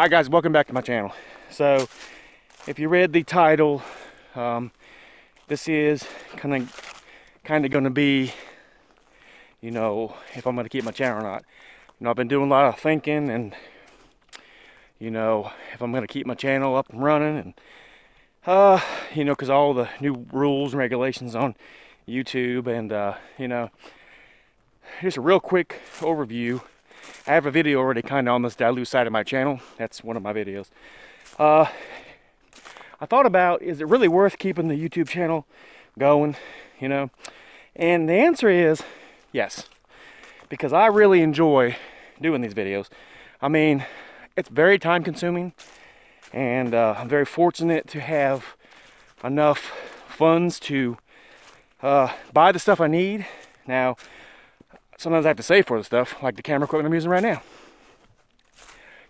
Hi guys, welcome back to my channel. So, if you read the title, um, this is kind of kind of going to be, you know, if I'm going to keep my channel or not. You know, I've been doing a lot of thinking and, you know, if I'm going to keep my channel up and running and, uh, you know, because all the new rules and regulations on YouTube and, uh, you know, just a real quick overview I have a video already kind of on this dilute side of my channel. That's one of my videos. Uh, I thought about, is it really worth keeping the YouTube channel going, you know? And the answer is yes, because I really enjoy doing these videos. I mean, it's very time consuming and uh, I'm very fortunate to have enough funds to uh, buy the stuff I need. Now, sometimes I have to save for the stuff, like the camera equipment I'm using right now.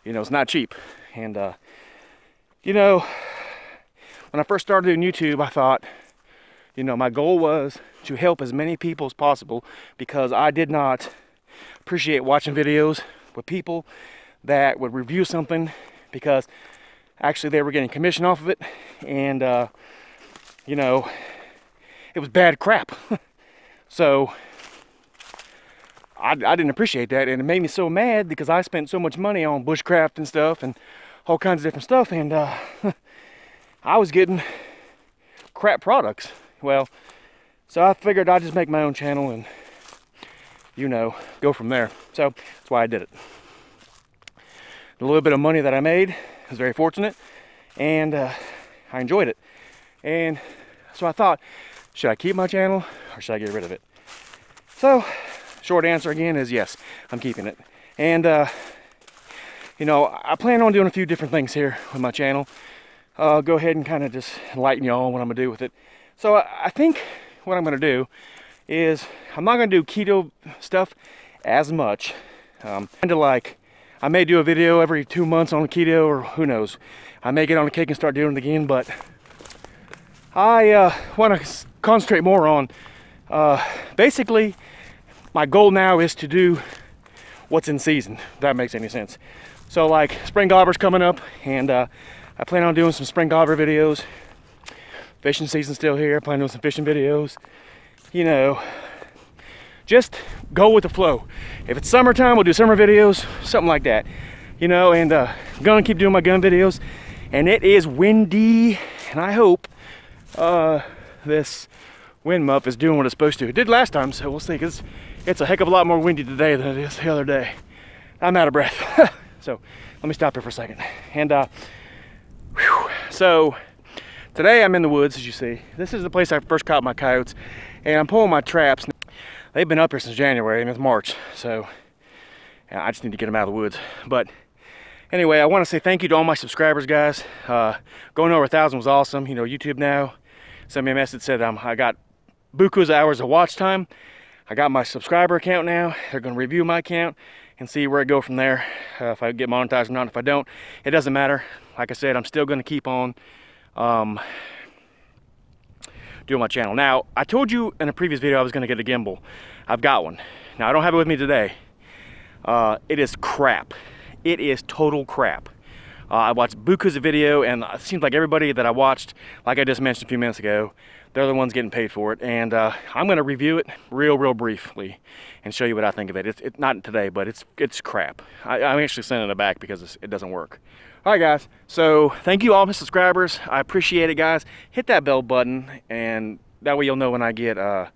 You know, it's not cheap. And, uh, you know, when I first started doing YouTube, I thought, you know, my goal was to help as many people as possible because I did not appreciate watching videos with people that would review something because actually they were getting commission off of it and uh, you know it was bad crap so I, I didn't appreciate that and it made me so mad because I spent so much money on bushcraft and stuff and all kinds of different stuff and uh, I was getting crap products. Well, so I figured I'd just make my own channel and you know, go from there. So that's why I did it. The little bit of money that I made was very fortunate and uh, I enjoyed it. And so I thought, should I keep my channel or should I get rid of it? So short answer again is yes, I'm keeping it. And, uh, you know, I plan on doing a few different things here with my channel. Uh, go ahead and kind of just enlighten you all on what I'm going to do with it. So I, I think what I'm going to do is I'm not going to do keto stuff as much. Um, kind of like I may do a video every two months on keto or who knows. I may get on a cake and start doing it again, but I uh, want to concentrate more on uh, basically my goal now is to do what's in season, if that makes any sense. So like spring gobber's coming up and uh, I plan on doing some spring gobber videos. Fishing season's still here, plan on some fishing videos. You know, just go with the flow. If it's summertime, we'll do summer videos, something like that. You know, and uh, gonna keep doing my gun videos. And it is windy, and I hope uh, this wind muff is doing what it's supposed to. It did last time, so we'll see. Cause it's a heck of a lot more windy today than it is the other day. I'm out of breath. so let me stop here for a second. And uh, whew, so today I'm in the woods, as you see. This is the place I first caught my coyotes, and I'm pulling my traps. They've been up here since January, and it's March, so yeah, I just need to get them out of the woods. But anyway, I want to say thank you to all my subscribers, guys. Uh, going over a thousand was awesome. You know, YouTube now sent me a message said um, I got buku's hours of watch time. I got my subscriber account now. They're going to review my account and see where I go from there. Uh, if I get monetized or not. If I don't, it doesn't matter. Like I said, I'm still going to keep on um, doing my channel. Now, I told you in a previous video I was going to get a gimbal. I've got one. Now, I don't have it with me today. Uh, it is crap. It is total crap. Uh, I watched Buku's video, and it seems like everybody that I watched, like I just mentioned a few minutes ago, they're the ones getting paid for it. And uh, I'm going to review it real, real briefly and show you what I think of it. It's, not today, but it's it's crap. I, am actually sending it back because it doesn't work. All right, guys. So thank you all my subscribers. I appreciate it, guys. Hit that bell button, and that way you'll know when I get uh,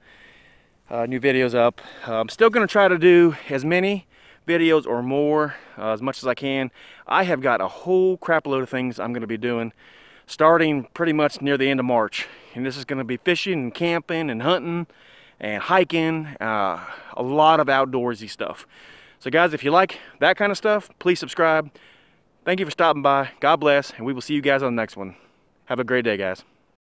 uh, new videos up. Uh, I'm still going to try to do as many videos or more uh, as much as I can. I have got a whole crap load of things I'm going to be doing starting pretty much near the end of March. And this is going to be fishing and camping and hunting and hiking, uh, a lot of outdoorsy stuff. So guys, if you like that kind of stuff, please subscribe. Thank you for stopping by. God bless, and we will see you guys on the next one. Have a great day, guys.